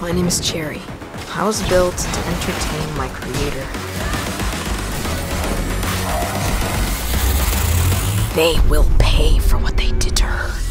My name is Cherry. I was built to entertain my creator. They will pay for what they did to her.